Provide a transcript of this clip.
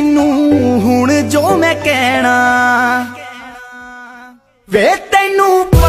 ਤੈਨੂੰ ਹੁਣ ਜੋ ਮੈਂ ਕਹਿਣਾ ਵੇ ਤੈਨੂੰ